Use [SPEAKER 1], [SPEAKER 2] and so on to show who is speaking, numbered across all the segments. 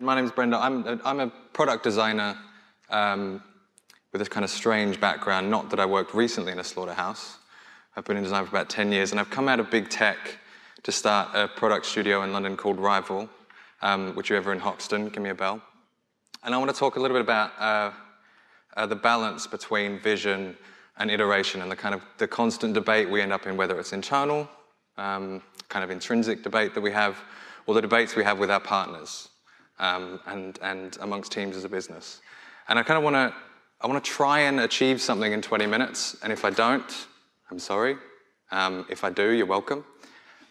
[SPEAKER 1] My name is Brendan. I'm a, I'm a product designer um, with this kind of strange background. Not that I worked recently in a slaughterhouse. I've been in design for about 10 years, and I've come out of big tech to start a product studio in London called Rival, um, which you ever in Hoxton, give me a bell. And I want to talk a little bit about uh, uh, the balance between vision and iteration and the kind of the constant debate we end up in, whether it's internal, um, kind of intrinsic debate that we have, or the debates we have with our partners um, and, and amongst teams as a business. And I kind of want to I want to try and achieve something in 20 minutes, and if I don't, I'm sorry. Um, if I do, you're welcome.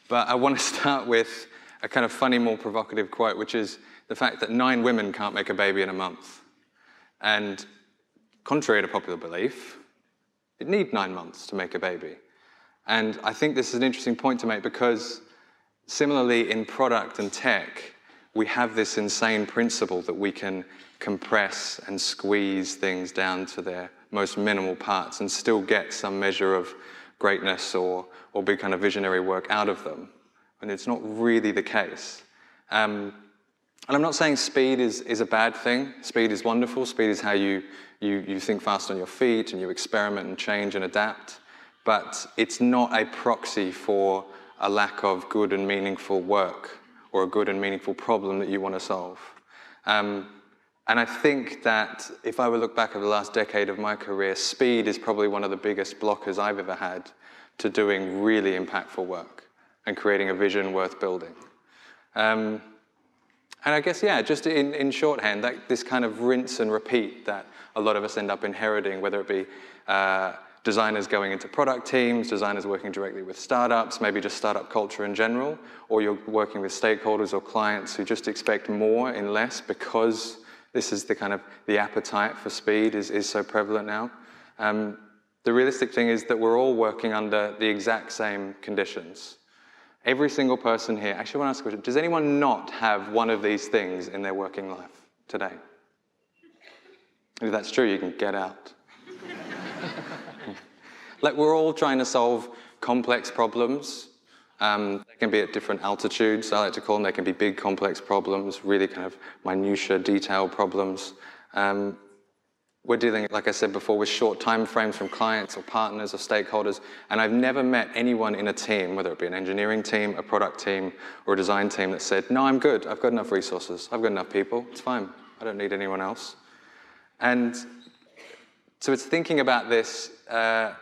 [SPEAKER 1] But I want to start with a kind of funny, more provocative quote, which is the fact that nine women can't make a baby in a month. And contrary to popular belief, it need nine months to make a baby. And I think this is an interesting point to make because similarly in product and tech, we have this insane principle that we can compress and squeeze things down to their most minimal parts and still get some measure of greatness or, or big kind of visionary work out of them. And it's not really the case. Um, and I'm not saying speed is, is a bad thing. Speed is wonderful. Speed is how you, you, you think fast on your feet and you experiment and change and adapt. But it's not a proxy for a lack of good and meaningful work or a good and meaningful problem that you want to solve. Um, and I think that if I were to look back over the last decade of my career, speed is probably one of the biggest blockers I've ever had to doing really impactful work and creating a vision worth building. Um, and I guess, yeah, just in, in shorthand, that, this kind of rinse and repeat that a lot of us end up inheriting, whether it be uh, designers going into product teams, designers working directly with startups, maybe just startup culture in general, or you're working with stakeholders or clients who just expect more in less because this is the kind of the appetite for speed is, is so prevalent now. Um, the realistic thing is that we're all working under the exact same conditions. Every single person here, actually, I want to ask a question. Does anyone not have one of these things in their working life today? If that's true, you can get out. Like we're all trying to solve complex problems. Um, they can be at different altitudes, I like to call them. They can be big, complex problems, really kind of minutiae, detail problems. Um, we're dealing, like I said before, with short time frames from clients or partners or stakeholders. And I've never met anyone in a team, whether it be an engineering team, a product team, or a design team, that said, No, I'm good. I've got enough resources. I've got enough people. It's fine. I don't need anyone else. And so it's thinking about this. Uh,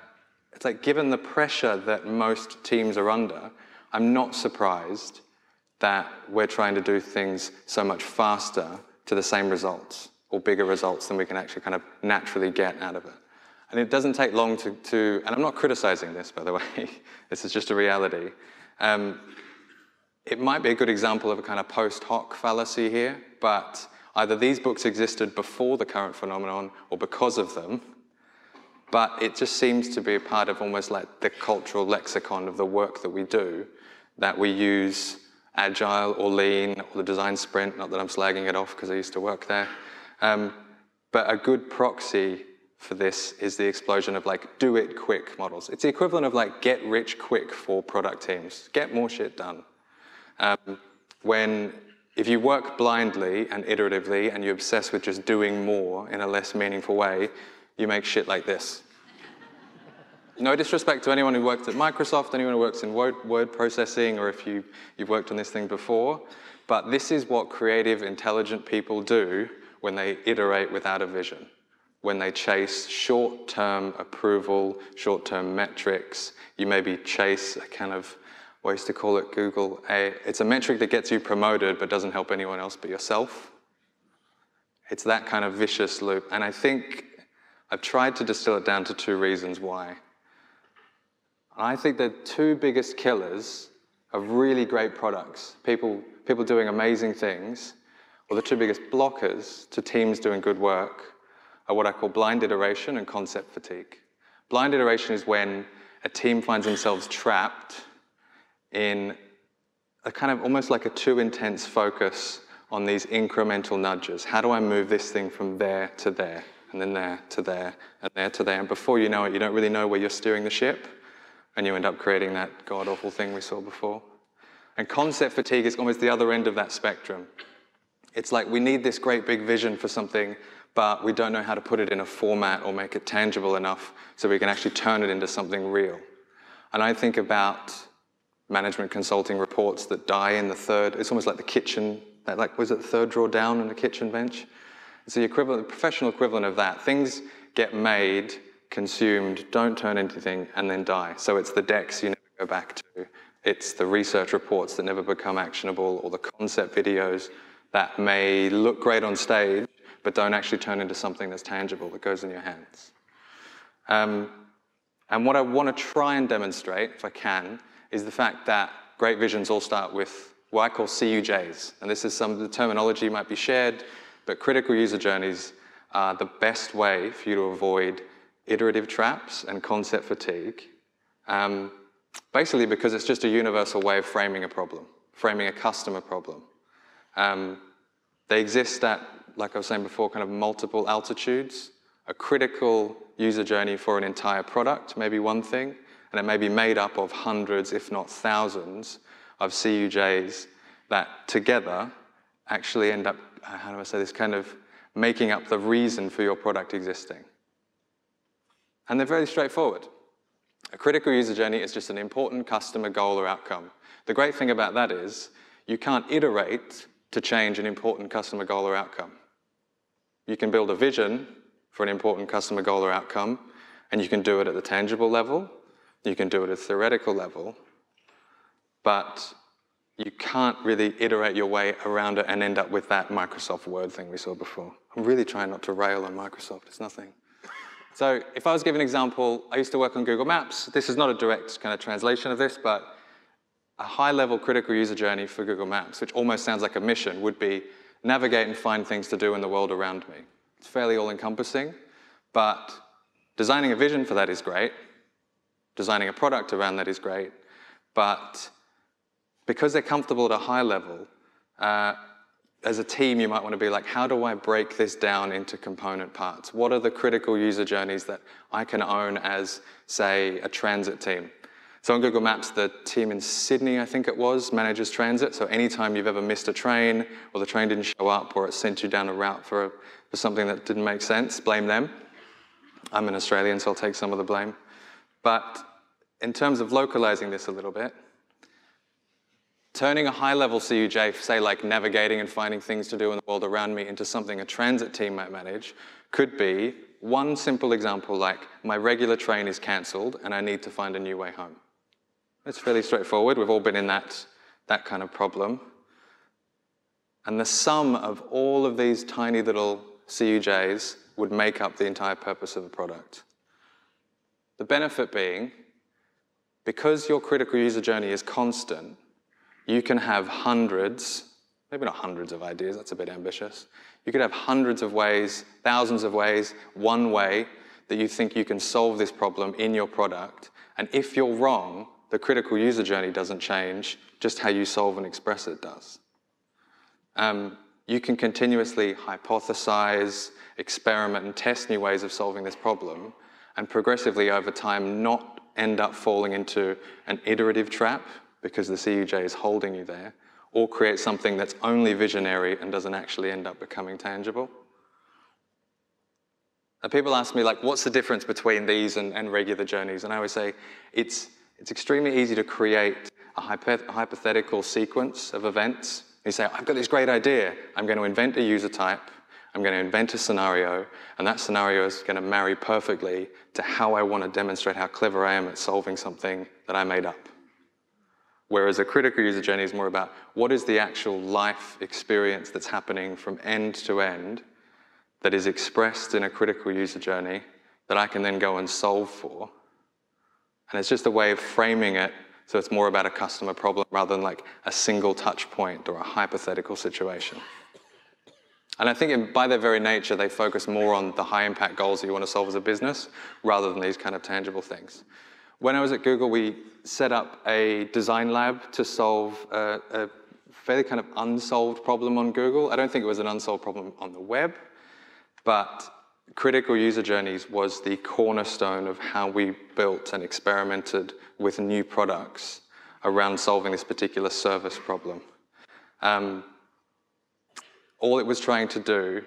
[SPEAKER 1] it's like, given the pressure that most teams are under, I'm not surprised that we're trying to do things so much faster to the same results or bigger results than we can actually kind of naturally get out of it. And it doesn't take long to, to and I'm not criticizing this, by the way, this is just a reality. Um, it might be a good example of a kind of post hoc fallacy here, but either these books existed before the current phenomenon or because of them, but it just seems to be a part of almost like the cultural lexicon of the work that we do, that we use agile or lean or the design sprint, not that I'm slagging it off because I used to work there. Um, but a good proxy for this is the explosion of like do it quick models. It's the equivalent of like get rich quick for product teams, get more shit done. Um, when if you work blindly and iteratively and you obsess with just doing more in a less meaningful way, you make shit like this. no disrespect to anyone who worked at Microsoft, anyone who works in word, word processing, or if you, you've worked on this thing before, but this is what creative, intelligent people do when they iterate without a vision, when they chase short term approval, short term metrics. You maybe chase a kind of, used to call it Google, a, it's a metric that gets you promoted but doesn't help anyone else but yourself. It's that kind of vicious loop. And I think I've tried to distill it down to two reasons why. I think the two biggest killers of really great products, people, people doing amazing things, or the two biggest blockers to teams doing good work, are what I call blind iteration and concept fatigue. Blind iteration is when a team finds themselves trapped in a kind of almost like a too intense focus on these incremental nudges. How do I move this thing from there to there? and then there to there, and there to there. And before you know it, you don't really know where you're steering the ship, and you end up creating that god awful thing we saw before. And concept fatigue is almost the other end of that spectrum. It's like we need this great big vision for something, but we don't know how to put it in a format or make it tangible enough so we can actually turn it into something real. And I think about management consulting reports that die in the third, it's almost like the kitchen, that like, was it the third drawer down in the kitchen bench? It's the equivalent, the professional equivalent of that. Things get made, consumed, don't turn into anything, and then die. So it's the decks you never go back to. It's the research reports that never become actionable, or the concept videos that may look great on stage, but don't actually turn into something that's tangible that goes in your hands. Um, and what I want to try and demonstrate, if I can, is the fact that great visions all start with what I call CUJs. And this is some of the terminology might be shared, but critical user journeys are the best way for you to avoid iterative traps and concept fatigue. Um, basically because it's just a universal way of framing a problem, framing a customer problem. Um, they exist at, like I was saying before, kind of multiple altitudes. A critical user journey for an entire product may be one thing, and it may be made up of hundreds, if not thousands, of CUJs that together actually end up, uh, how do I say this, kind of making up the reason for your product existing. And they're very straightforward. A critical user journey is just an important customer goal or outcome. The great thing about that is you can't iterate to change an important customer goal or outcome. You can build a vision for an important customer goal or outcome, and you can do it at the tangible level, you can do it at the theoretical level, but you can't really iterate your way around it and end up with that Microsoft Word thing we saw before. I'm really trying not to rail on Microsoft, it's nothing. So if I was giving an example, I used to work on Google Maps. This is not a direct kind of translation of this, but a high-level critical user journey for Google Maps, which almost sounds like a mission, would be navigate and find things to do in the world around me. It's fairly all-encompassing, but designing a vision for that is great. Designing a product around that is great, but because they're comfortable at a high level, uh, as a team, you might want to be like, how do I break this down into component parts? What are the critical user journeys that I can own as, say, a transit team? So on Google Maps, the team in Sydney, I think it was, manages transit. So anytime you've ever missed a train, or the train didn't show up, or it sent you down a route for, a, for something that didn't make sense, blame them. I'm an Australian, so I'll take some of the blame. But in terms of localizing this a little bit, turning a high-level CUJ, say like navigating and finding things to do in the world around me, into something a transit team might manage, could be one simple example like my regular train is cancelled and I need to find a new way home. It's fairly straightforward. We've all been in that, that kind of problem. And the sum of all of these tiny little CUJs would make up the entire purpose of a product. The benefit being, because your critical user journey is constant, you can have hundreds, maybe not hundreds of ideas, that's a bit ambitious. You could have hundreds of ways, thousands of ways, one way that you think you can solve this problem in your product. And if you're wrong, the critical user journey doesn't change, just how you solve and express it does. Um, you can continuously hypothesize, experiment, and test new ways of solving this problem, and progressively over time not end up falling into an iterative trap because the CUJ is holding you there, or create something that's only visionary and doesn't actually end up becoming tangible. And people ask me, like, what's the difference between these and, and regular journeys? And I always say, it's, it's extremely easy to create a hypothetical sequence of events. You say, I've got this great idea. I'm going to invent a user type. I'm going to invent a scenario, and that scenario is going to marry perfectly to how I want to demonstrate how clever I am at solving something that I made up. Whereas a critical user journey is more about what is the actual life experience that's happening from end to end that is expressed in a critical user journey that I can then go and solve for. And it's just a way of framing it so it's more about a customer problem rather than like a single touch point or a hypothetical situation. And I think in, by their very nature, they focus more on the high impact goals that you want to solve as a business rather than these kind of tangible things. When I was at Google, we set up a design lab to solve a, a fairly kind of unsolved problem on Google. I don't think it was an unsolved problem on the web, but critical user journeys was the cornerstone of how we built and experimented with new products around solving this particular service problem. Um, all it was trying to do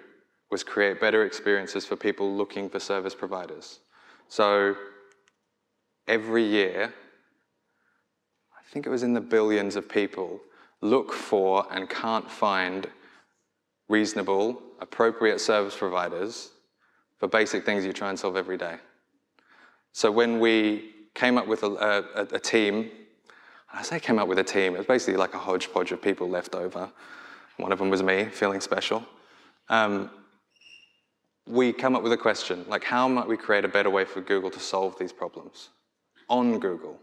[SPEAKER 1] was create better experiences for people looking for service providers. So every year, I think it was in the billions of people, look for and can't find reasonable, appropriate service providers for basic things you try and solve every day. So when we came up with a, a, a team, I say came up with a team, it was basically like a hodgepodge of people left over. One of them was me, feeling special. Um, we come up with a question, like how might we create a better way for Google to solve these problems? On Google.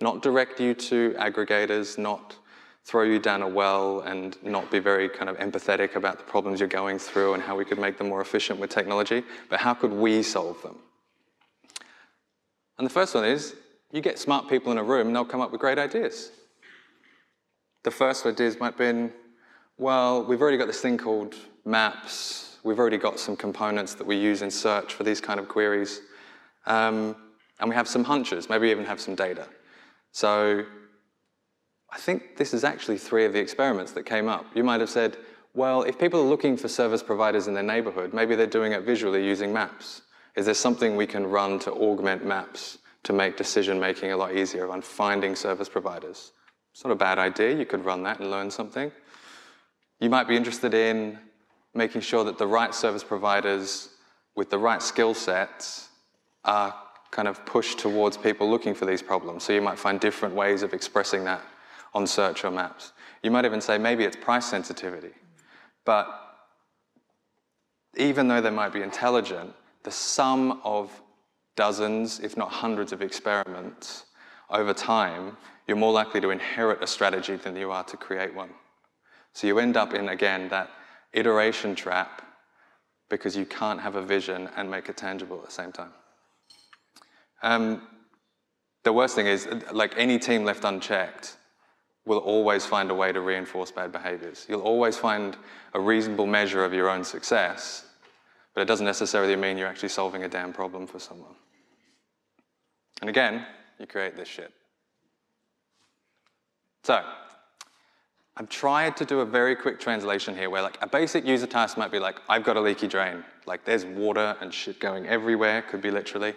[SPEAKER 1] Not direct you to aggregators, not throw you down a well and not be very kind of empathetic about the problems you're going through and how we could make them more efficient with technology, but how could we solve them? And the first one is you get smart people in a room and they'll come up with great ideas. The first ideas might have been, well, we've already got this thing called maps. We've already got some components that we use in search for these kind of queries. Um, and we have some hunches, maybe even have some data. So I think this is actually three of the experiments that came up. You might have said, well, if people are looking for service providers in their neighborhood, maybe they're doing it visually using maps. Is there something we can run to augment maps to make decision making a lot easier on finding service providers? It's not a bad idea. You could run that and learn something. You might be interested in making sure that the right service providers with the right skill sets are kind of pushed towards people looking for these problems. So you might find different ways of expressing that on search or maps. You might even say maybe it's price sensitivity. But even though they might be intelligent, the sum of dozens, if not hundreds of experiments over time, you're more likely to inherit a strategy than you are to create one. So you end up in, again, that iteration trap because you can't have a vision and make it tangible at the same time. Um, the worst thing is, like any team left unchecked, will always find a way to reinforce bad behaviors. You'll always find a reasonable measure of your own success, but it doesn't necessarily mean you're actually solving a damn problem for someone. And again, you create this shit. So, I've tried to do a very quick translation here where like a basic user task might be like, I've got a leaky drain. Like there's water and shit going everywhere, could be literally.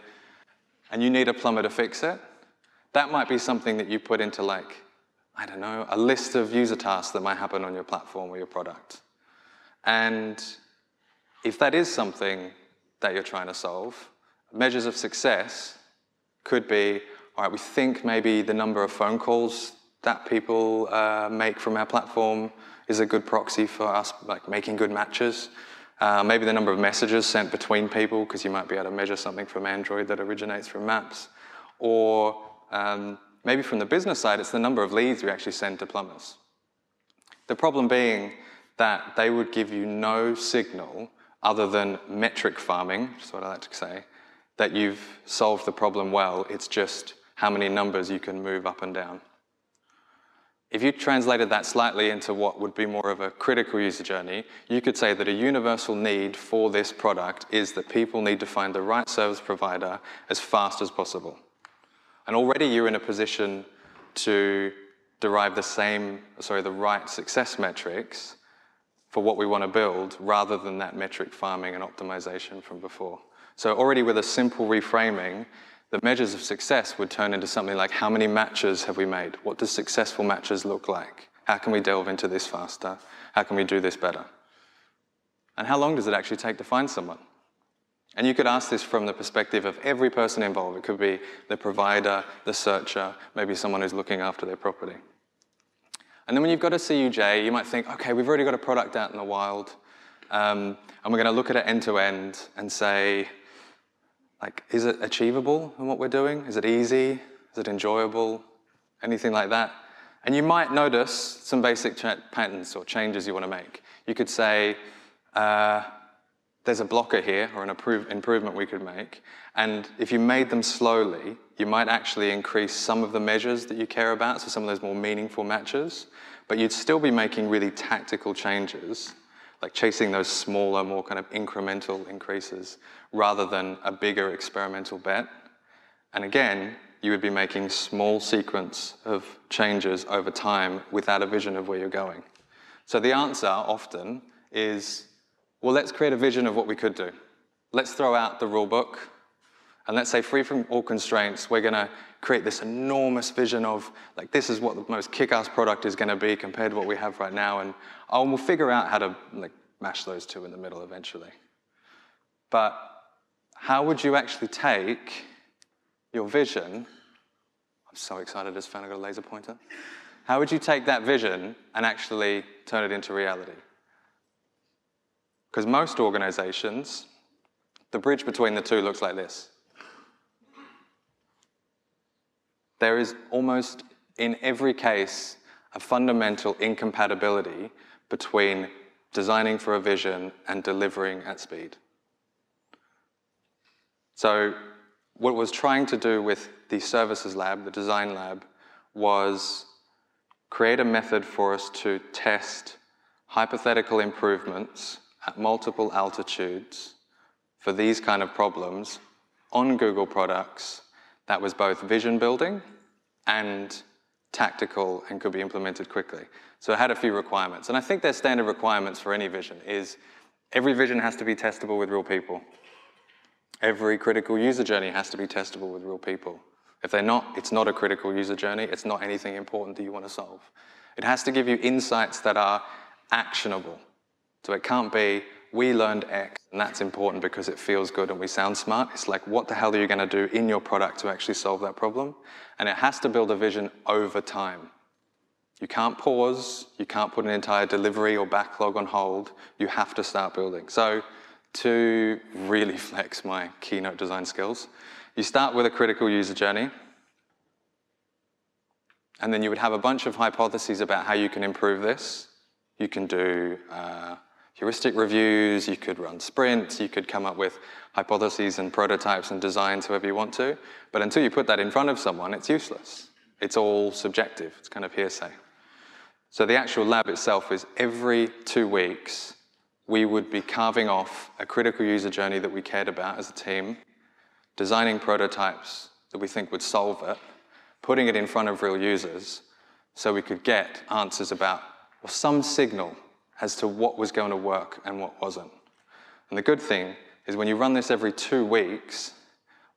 [SPEAKER 1] And you need a plumber to fix it. That might be something that you put into like I don't know, a list of user tasks that might happen on your platform or your product. And if that is something that you're trying to solve, measures of success could be all right, we think maybe the number of phone calls that people uh, make from our platform is a good proxy for us like making good matches. Uh, maybe the number of messages sent between people, because you might be able to measure something from Android that originates from maps. Or um, Maybe from the business side, it's the number of leads we actually send to plumbers. The problem being that they would give you no signal other than metric farming, which is what I like to say, that you've solved the problem well. It's just how many numbers you can move up and down. If you translated that slightly into what would be more of a critical user journey, you could say that a universal need for this product is that people need to find the right service provider as fast as possible. And already you're in a position to derive the same, sorry, the right success metrics for what we want to build rather than that metric farming and optimization from before. So already with a simple reframing, the measures of success would turn into something like how many matches have we made? What does successful matches look like? How can we delve into this faster? How can we do this better? And how long does it actually take to find someone? And you could ask this from the perspective of every person involved. It could be the provider, the searcher, maybe someone who's looking after their property. And then when you've got a CUJ, you might think, okay, we've already got a product out in the wild, um, and we're going to look at it end to end and say, like, is it achievable in what we're doing? Is it easy? Is it enjoyable? Anything like that? And you might notice some basic patterns or changes you want to make. You could say, uh, there's a blocker here or an improvement we could make. And if you made them slowly, you might actually increase some of the measures that you care about, so some of those more meaningful matches, but you'd still be making really tactical changes like chasing those smaller, more kind of incremental increases rather than a bigger experimental bet. And again, you would be making small sequence of changes over time without a vision of where you're going. So the answer often is, well, let's create a vision of what we could do. Let's throw out the rule book, and let's say free from all constraints, we're gonna create this enormous vision of like this is what the most kick-ass product is gonna be compared to what we have right now, and oh, we'll figure out how to like mash those two in the middle eventually. But how would you actually take your vision? I'm so excited just found I got a laser pointer. How would you take that vision and actually turn it into reality? Because most organizations, the bridge between the two looks like this. There is almost in every case a fundamental incompatibility between designing for a vision and delivering at speed. So, what was trying to do with the services lab, the design lab, was create a method for us to test hypothetical improvements at multiple altitudes for these kind of problems on Google products that was both vision building and tactical and could be implemented quickly. So it had a few requirements. And I think they're standard requirements for any vision is every vision has to be testable with real people. Every critical user journey has to be testable with real people. If they're not, it's not a critical user journey. It's not anything important that you want to solve. It has to give you insights that are actionable. So it can't be, we learned X, and that's important because it feels good and we sound smart. It's like, what the hell are you going to do in your product to actually solve that problem? And it has to build a vision over time. You can't pause, you can't put an entire delivery or backlog on hold. You have to start building. So, to really flex my keynote design skills, you start with a critical user journey, and then you would have a bunch of hypotheses about how you can improve this. You can do uh, heuristic reviews, you could run sprints, you could come up with hypotheses and prototypes and designs however you want to. But until you put that in front of someone, it's useless. It's all subjective, it's kind of hearsay. So the actual lab itself is every two weeks, we would be carving off a critical user journey that we cared about as a team, designing prototypes that we think would solve it, putting it in front of real users so we could get answers about or some signal as to what was going to work and what wasn't. And the good thing is when you run this every two weeks,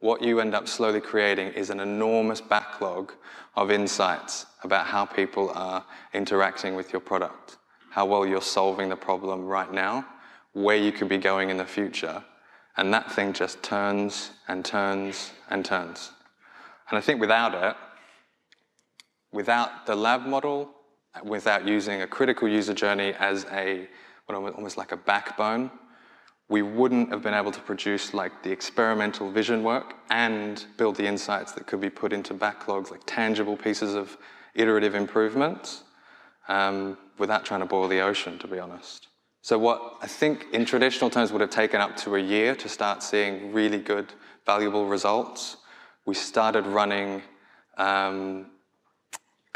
[SPEAKER 1] what you end up slowly creating is an enormous backlog of insights about how people are interacting with your product, how well you're solving the problem right now, where you could be going in the future. And that thing just turns and turns and turns. And I think without it, without the lab model, without using a critical user journey as a, almost like a backbone, we wouldn't have been able to produce like the experimental vision work and build the insights that could be put into backlogs, like tangible pieces of iterative improvements, um, without trying to boil the ocean, to be honest. So what I think in traditional terms would have taken up to a year to start seeing really good, valuable results, we started running um,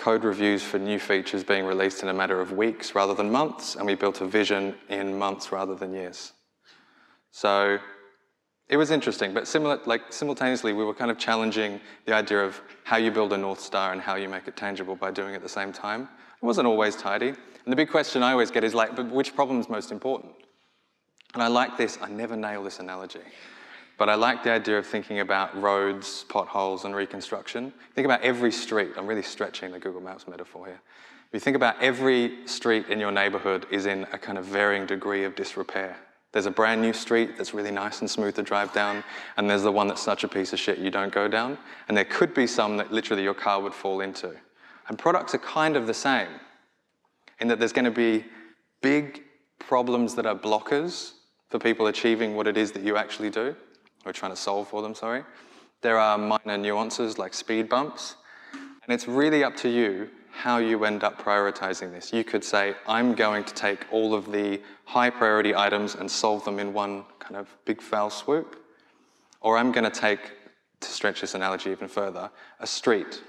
[SPEAKER 1] code reviews for new features being released in a matter of weeks rather than months, and we built a vision in months rather than years. So it was interesting, but similar, like simultaneously, we were kind of challenging the idea of how you build a North Star and how you make it tangible by doing it at the same time. It wasn't always tidy. And the big question I always get is like, but which problem is most important? And I like this, I never nail this analogy. But I like the idea of thinking about roads, potholes, and reconstruction. Think about every street. I'm really stretching the Google Maps metaphor here. If you think about every street in your neighborhood is in a kind of varying degree of disrepair. There's a brand new street that's really nice and smooth to drive down, and there's the one that's such a piece of shit you don't go down. And there could be some that literally your car would fall into. And products are kind of the same, in that there's going to be big problems that are blockers for people achieving what it is that you actually do we're trying to solve for them, sorry. There are minor nuances like speed bumps, and it's really up to you how you end up prioritizing this. You could say, I'm going to take all of the high priority items and solve them in one kind of big foul swoop. Or I'm going to take, to stretch this analogy even further, a street.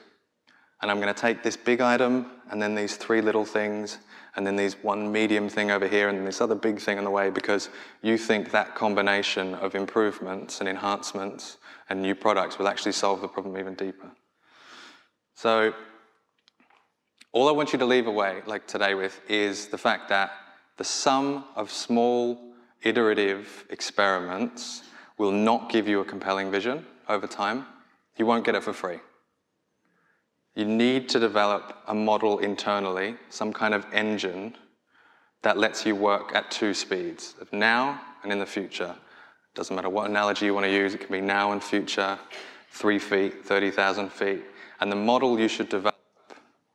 [SPEAKER 1] And I'm going to take this big item and then these three little things and then these one medium thing over here and this other big thing on the way because you think that combination of improvements and enhancements and new products will actually solve the problem even deeper. So all I want you to leave away, like today with, is the fact that the sum of small iterative experiments will not give you a compelling vision over time. You won't get it for free. You need to develop a model internally, some kind of engine that lets you work at two speeds, now and in the future. Doesn't matter what analogy you want to use, it can be now and future, three feet, 30,000 feet. And the model you should develop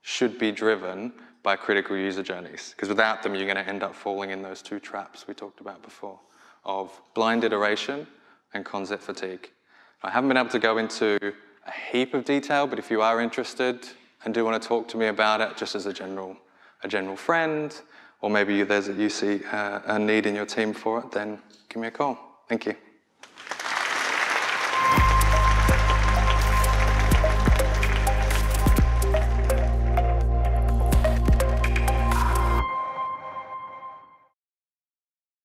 [SPEAKER 1] should be driven by critical user journeys, because without them, you're going to end up falling in those two traps we talked about before of blind iteration and concept fatigue. I haven't been able to go into a heap of detail, but if you are interested and do want to talk to me about it, just as a general, a general friend, or maybe there's a, you see uh, a need in your team for it, then give me a call. Thank you.